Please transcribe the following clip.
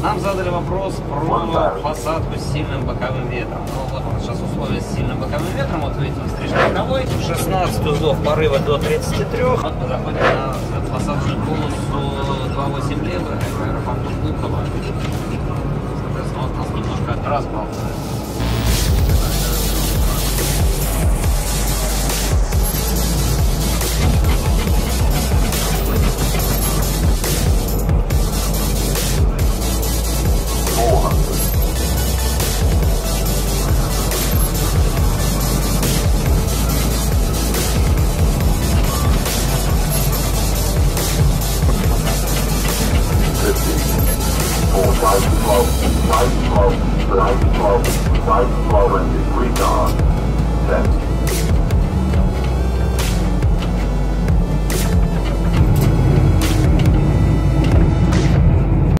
Нам задали вопрос про посадку с сильным боковым ветром. Ну вот сейчас условия с сильным боковым ветром. Вот видите, встречный боковой. 16 узлов порыва до 33. Вот мы заходим на посадочную полосу 2.8 лево, аэропорту Пулково. Соответственно, вот нас немножко от light flow, light flow, light flow, light flow, and degree dog.